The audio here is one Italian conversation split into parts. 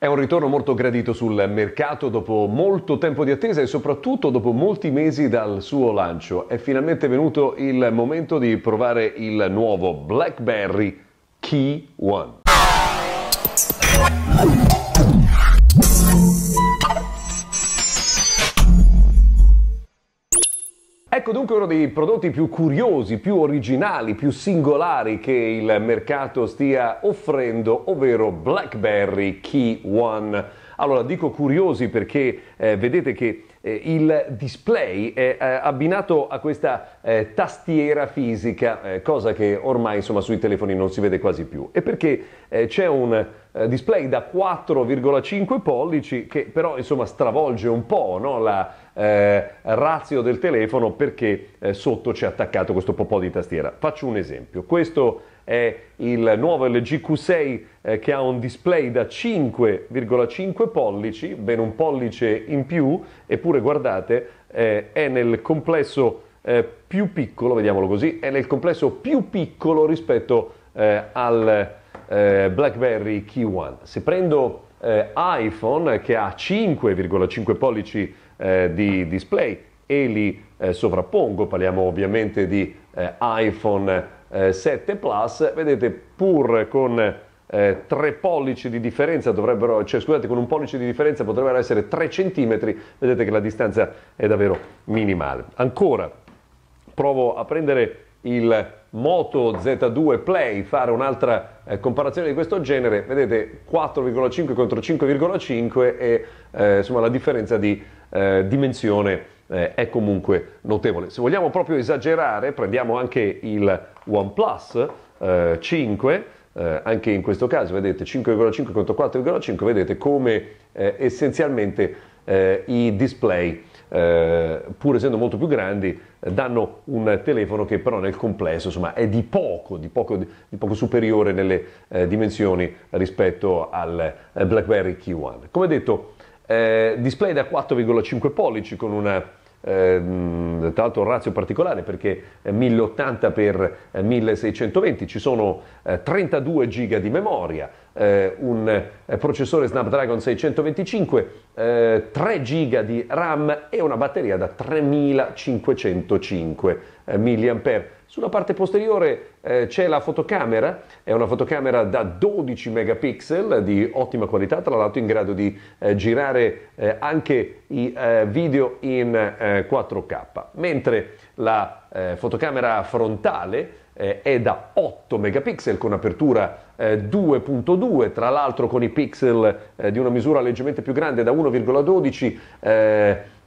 È un ritorno molto gradito sul mercato dopo molto tempo di attesa e soprattutto dopo molti mesi dal suo lancio. È finalmente venuto il momento di provare il nuovo BlackBerry Key One. Ecco dunque uno dei prodotti più curiosi, più originali, più singolari che il mercato stia offrendo, ovvero BlackBerry Key One. Allora dico curiosi perché eh, vedete che eh, il display è eh, abbinato a questa eh, tastiera fisica, eh, cosa che ormai insomma, sui telefoni non si vede quasi più. E perché eh, c'è un display da 4,5 pollici che però insomma stravolge un po' no? la eh, razio del telefono perché eh, sotto c'è attaccato questo po' di tastiera. Faccio un esempio. Questo è il nuovo LG Q6 eh, che ha un display da 5,5 pollici, ben un pollice in più, eppure guardate, eh, è nel complesso eh, più piccolo, vediamolo così, è nel complesso più piccolo rispetto eh, al BlackBerry Key One. Se prendo iPhone che ha 5,5 pollici eh, di display e li eh, sovrappongo, parliamo ovviamente di eh, iPhone 7 Plus, vedete pur con eh, 3 pollici di differenza dovrebbero, cioè scusate, con un pollice di differenza potrebbero essere 3 cm, vedete che la distanza è davvero minimale. Ancora, provo a prendere il Moto Z2 Play, fare un'altra eh, comparazione di questo genere, vedete 4,5 contro 5,5 e eh, insomma la differenza di eh, dimensione eh, è comunque notevole. Se vogliamo proprio esagerare, prendiamo anche il OnePlus 5, eh, eh, anche in questo caso vedete 5,5 contro 4,5, vedete come eh, essenzialmente i display eh, pur essendo molto più grandi, danno un telefono che però nel complesso insomma, è di poco, di poco, di poco superiore nelle eh, dimensioni rispetto al BlackBerry Key One. Come detto, eh, display da 4,5 pollici con una eh, tra l'altro un razio particolare perché 1080 x 1620 ci sono eh, 32 giga di memoria, eh, un eh, processore Snapdragon 625, 3 giga di RAM e una batteria da 3505 mAh. Sulla parte posteriore eh, c'è la fotocamera, è una fotocamera da 12 megapixel di ottima qualità, tra l'altro in grado di eh, girare eh, anche i eh, video in 4K, eh, mentre la eh, fotocamera frontale è da 8 megapixel con apertura 2.2, tra l'altro con i pixel di una misura leggermente più grande da 1,12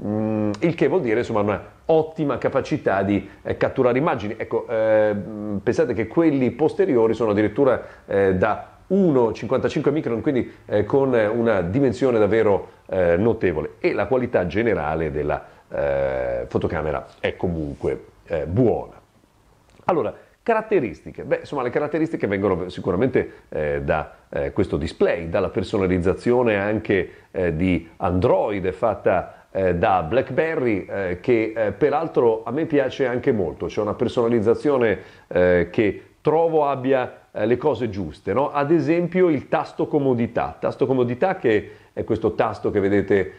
Mm, il che vuol dire insomma una ottima capacità di eh, catturare immagini. Ecco, eh, pensate che quelli posteriori sono addirittura eh, da 1,55 micron, quindi eh, con una dimensione davvero eh, notevole e la qualità generale della eh, fotocamera è comunque buona. Allora, Caratteristiche, beh insomma le caratteristiche vengono sicuramente eh, da eh, questo display, dalla personalizzazione anche eh, di Android fatta eh, da BlackBerry eh, che eh, peraltro a me piace anche molto, c'è una personalizzazione che trovo abbia le cose giuste, no? ad esempio il tasto comodità, tasto comodità che è questo tasto che vedete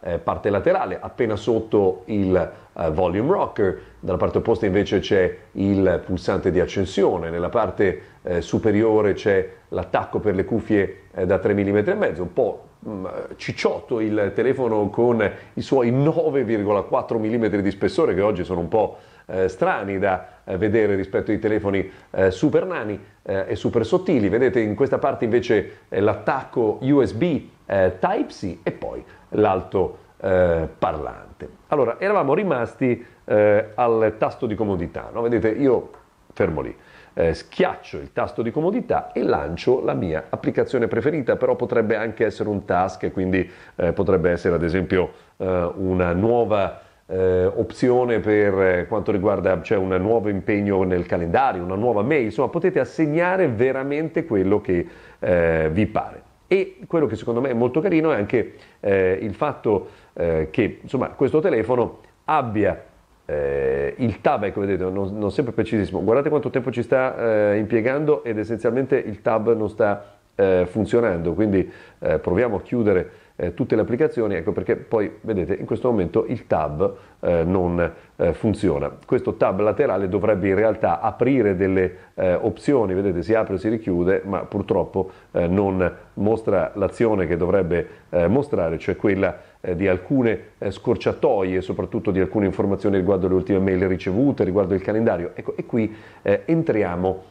eh, parte laterale, appena sotto il volume rocker, dalla parte opposta invece c'è il pulsante di accensione, nella parte superiore c'è l'attacco per le cuffie da 3 mm e mezzo, un po' Mm, cicciotto il telefono con i suoi 9,4 mm di spessore che oggi sono un po' eh, strani da eh, vedere rispetto ai telefoni eh, super nani eh, e super sottili. Vedete in questa parte invece l'attacco USB eh, Type-C e poi l'alto eh, parlante. Allora, eravamo rimasti al tasto di comodità, no? vedete io fermo lì eh, schiaccio il tasto di comodità e lancio la mia applicazione preferita, però potrebbe anche essere un task, quindi eh, potrebbe essere ad esempio eh, una nuova eh, opzione per quanto riguarda, cioè un nuovo impegno nel calendario, una nuova mail, insomma potete assegnare veramente quello che eh, vi pare. E quello che secondo me è molto carino è anche eh, il fatto che insomma, questo telefono abbia eh, il tab, ecco vedete, non, non, sempre precisissimo, guardate quanto tempo ci sta eh, impiegando ed essenzialmente il tab non sta eh, funzionando, quindi eh, proviamo a chiudere eh, tutte le applicazioni, ecco perché poi vedete in questo momento il tab eh, non eh, funziona. Questo tab laterale dovrebbe in realtà aprire delle eh, opzioni, vedete si apre e si richiude, ma purtroppo eh, non mostra l'azione che dovrebbe eh, mostrare, cioè quella di alcune scorciatoie, soprattutto di alcune informazioni riguardo le ultime mail ricevute, riguardo il calendario. Ecco, e qui entriamo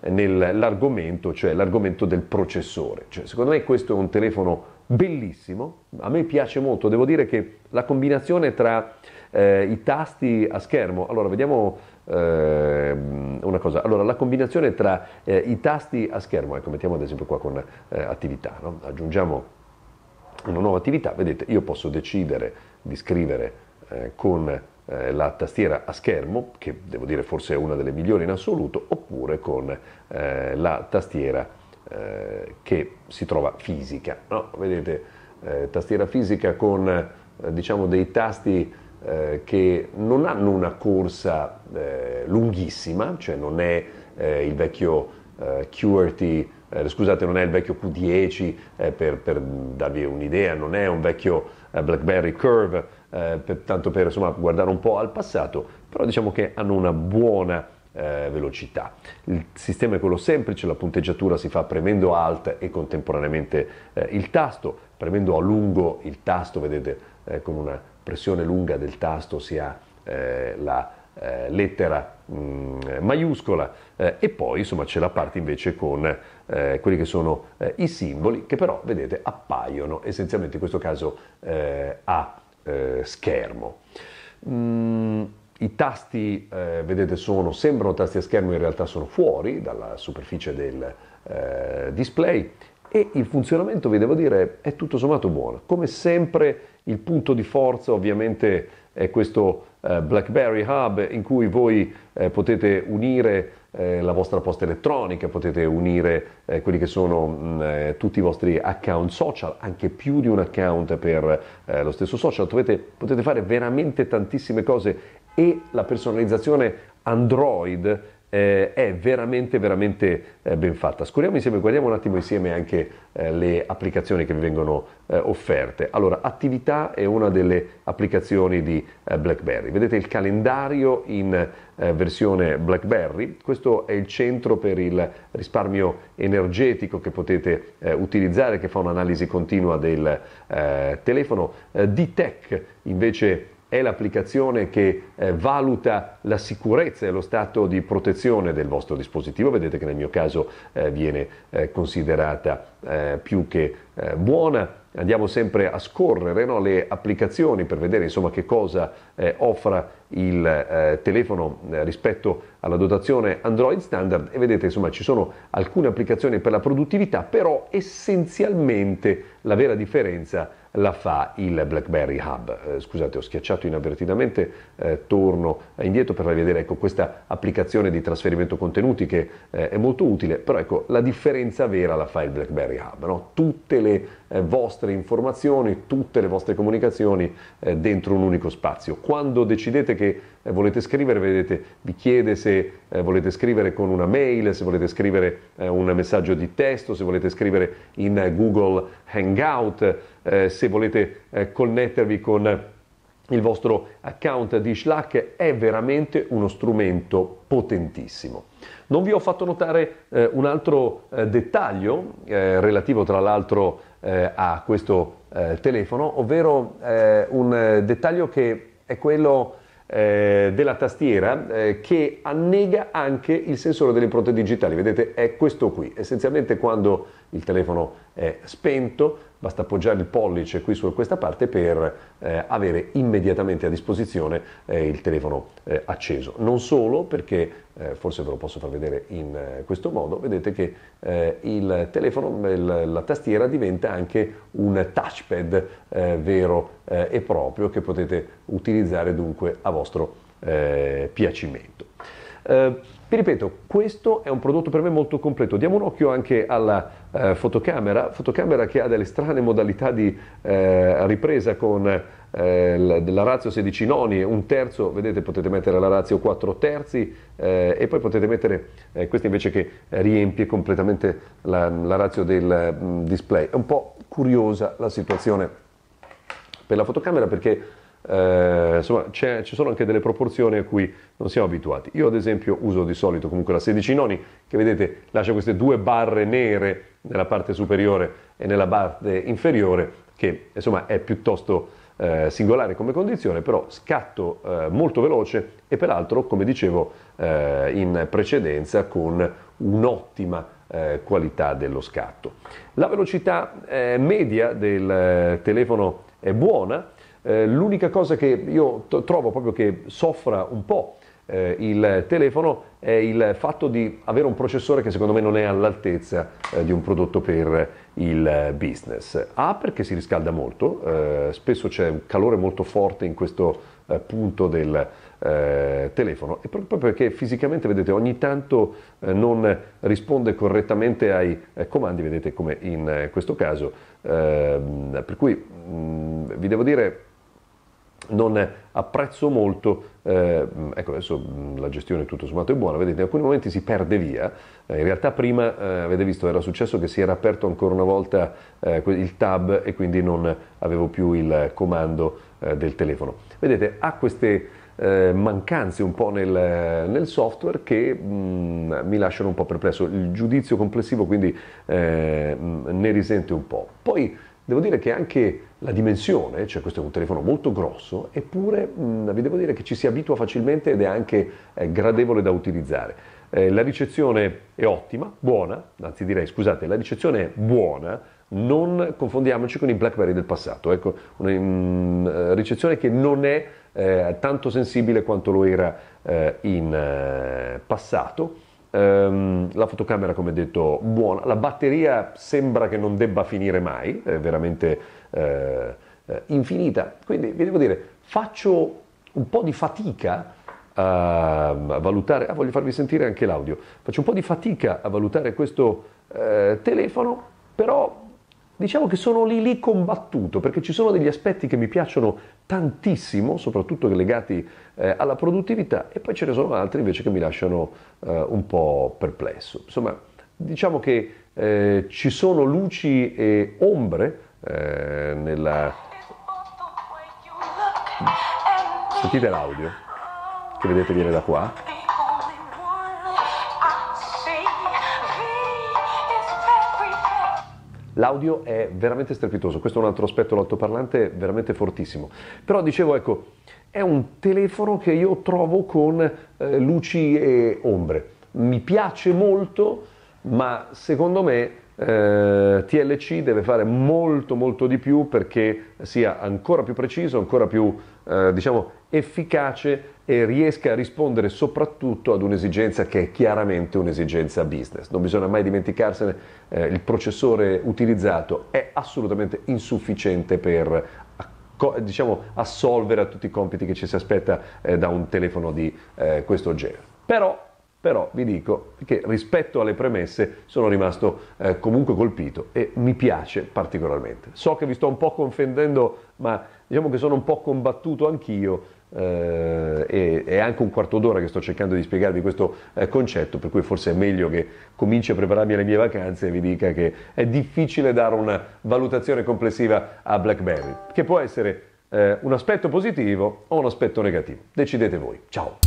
nell'argomento, cioè l'argomento del processore. Cioè, secondo me questo è un telefono bellissimo, a me piace molto, devo dire che la combinazione tra eh, i tasti a schermo, allora vediamo eh, una cosa, allora la combinazione tra eh, i tasti a schermo, ecco mettiamo ad esempio qua con eh, attività, no? aggiungiamo una nuova attività, vedete io posso decidere di scrivere eh, con eh, la tastiera a schermo, che devo dire forse è una delle migliori in assoluto, oppure con la tastiera a eh, che si trova fisica. No? Vedete, eh, tastiera fisica con eh, diciamo dei tasti eh, che non hanno una corsa eh, lunghissima, cioè non è il vecchio eh, scusate, non è il vecchio Q10 eh, per, per, darvi un'idea, non è un vecchio BlackBerry Curve, per, tanto per insomma, guardare un po' al passato, però diciamo che hanno una buona eh, velocità. Il sistema è quello semplice, la punteggiatura si fa premendo Alt e contemporaneamente eh, il tasto, premendo a lungo il tasto, vedete eh, con una pressione lunga del tasto si ha eh, la eh, lettera mh, mm, maiuscola eh, e poi insomma c'è la parte invece con quelli che sono i simboli che però vedete appaiono essenzialmente in questo caso a schermo. Mm, i tasti, eh, vedete, sono, sembrano tasti a schermo, in realtà sono fuori dalla superficie del eh, display e il funzionamento, vi devo dire, è tutto sommato buono. Come sempre il punto di forza ovviamente è questo eh, BlackBerry Hub in cui voi eh, potete unire eh, la vostra posta elettronica, potete unire eh, quelli che sono mh, mm, eh, tutti i vostri account social, anche più di un account per eh, lo stesso social, potete, potete fare veramente tantissime cose e la personalizzazione Android eh, è veramente veramente eh, ben fatta. Scorriamo insieme, guardiamo un attimo insieme anche eh, le applicazioni che vi vengono eh, offerte. Allora, attività è una delle applicazioni di eh, BlackBerry. Vedete il calendario in eh, versione BlackBerry. Questo è il centro per il risparmio energetico che potete utilizzare, che fa un'analisi continua del telefono. D-Tech invece è l'applicazione che eh, valuta la sicurezza e lo stato di protezione del vostro dispositivo. Vedete che nel mio caso eh, viene eh, considerata eh, più che eh, buona. Andiamo sempre a scorrere no, le applicazioni per vedere insomma, che cosa eh, offra il telefono rispetto alla dotazione Android standard e vedete insomma ci sono alcune applicazioni per la produttività, però essenzialmente la vera differenza la fa il BlackBerry Hub. Eh, scusate, ho schiacciato inavvertitamente, eh, torno indietro per farvi vedere ecco, questa applicazione di trasferimento contenuti che eh, è molto utile, però ecco, la differenza vera la fa il BlackBerry Hub. No? Tutte le eh, vostre informazioni, tutte le vostre comunicazioni eh, dentro un unico spazio. Quando decidete che eh, volete scrivere, vedete, vi chiede se volete scrivere con una mail, se volete scrivere un messaggio di testo, se volete scrivere in Google Hangout, se volete connettervi con il vostro account di Slack è veramente uno strumento potentissimo. Non vi ho fatto notare eh, un altro eh, dettaglio eh, relativo tra l'altro eh, a questo eh, telefono, ovvero un dettaglio che è quello della tastiera che annega anche il sensore delle impronte digitali. Vedete, è questo qui. Essenzialmente quando il telefono è spento, basta appoggiare il pollice qui su questa parte per avere immediatamente a disposizione il telefono acceso. Non solo perché, eh, forse ve lo posso far vedere in eh, questo modo, vedete che eh, il telefono, il, la tastiera diventa anche un touchpad vero e proprio che potete utilizzare dunque a vostro piacimento. Vi ripeto, questo è un prodotto per me molto completo. Diamo un occhio anche alla eh, fotocamera, fotocamera che ha delle strane modalità di eh, ripresa con eh, la razio 16 noni, un terzo, vedete potete mettere la razio 4 terzi eh, e poi potete mettere eh, questa invece che riempie completamente la, la razio del mh, display. È un po' curiosa la situazione per la fotocamera perché eh, insomma, ci sono anche delle proporzioni a cui non siamo abituati. Io ad esempio uso di solito comunque la 16 noni che vedete lascia queste due barre nere nella parte superiore e nella parte inferiore che insomma è piuttosto eh, singolare come condizione, però scatto eh, molto veloce e peraltro come dicevo eh, in precedenza con un'ottima eh, qualità dello scatto. La velocità eh, media del telefono è buona, eh, l'unica cosa che io t- trovo proprio che soffra un po' eh, il telefono è il fatto di avere un processore che secondo me non è all'altezza eh, di un prodotto per il business. A perché si riscalda molto, eh, spesso c'è un calore molto forte in questo eh, punto del eh, telefono e proprio perché fisicamente vedete ogni tanto non risponde correttamente ai comandi, vedete come in questo caso, ehm, per cui mh, mm, vi devo dire non apprezzo molto, eh, ecco adesso la gestione tutto sommato è buona, vedete in alcuni momenti si perde via, eh, in realtà prima eh, avete visto era successo che si era aperto ancora una volta eh, il tab e quindi non avevo più il comando eh, del telefono. Vedete ha queste eh, mancanze un po' nel, nel software che mh, mm, mi lasciano un po' perplesso, il giudizio complessivo quindi ne risente un po'. Poi Devo dire che anche la dimensione, cioè questo è un telefono molto grosso, eppure mh, vi devo dire che ci si abitua facilmente ed è anche eh, gradevole da utilizzare. Eh, la ricezione è ottima, buona, anzi direi scusate, la ricezione è buona, non confondiamoci con i BlackBerry del passato, ecco, una mh, ricezione che non è eh, tanto sensibile quanto lo era eh, in eh, passato Um, la fotocamera, come detto, buona. La batteria sembra che non debba finire mai, è veramente eh, eh, infinita. Quindi vi devo dire, faccio un po' di fatica a, valutare. Ah, voglio farvi sentire anche l'audio. Faccio un po' di fatica a valutare questo eh, telefono, però diciamo che sono lì lì combattuto perché ci sono degli aspetti che mi piacciono tantissimo, soprattutto legati eh, alla produttività e poi ce ne sono altri invece che mi lasciano eh, un po' perplesso. Insomma, diciamo che eh, ci sono luci e ombre eh, nella... Sentite l'audio che vedete viene da qua? L'audio è veramente strepitoso, questo è un altro aspetto, l'altoparlante veramente fortissimo. Però dicevo, ecco, è un telefono che io trovo con eh, luci e ombre. Mi piace molto, ma secondo me eh, TLC deve fare molto molto di più perché sia ancora più preciso, ancora più eh, diciamo efficace e riesca a rispondere soprattutto ad un'esigenza che è chiaramente un'esigenza business. Non bisogna mai dimenticarsene, eh, il processore utilizzato è assolutamente insufficiente per diciamo, assolvere a tutti i compiti che ci si aspetta eh, da un telefono di eh, questo genere. Però però vi dico che rispetto alle premesse sono rimasto eh, comunque colpito e mi piace particolarmente. So che vi sto un po' confondendo, ma diciamo che sono un po' combattuto anch'io eh, e è anche un quarto d'ora che sto cercando di spiegarvi questo eh, concetto, per cui forse è meglio che cominci a prepararmi alle mie vacanze e vi dica che è difficile dare una valutazione complessiva a BlackBerry, che può essere eh, un aspetto positivo o un aspetto negativo. Decidete voi. Ciao!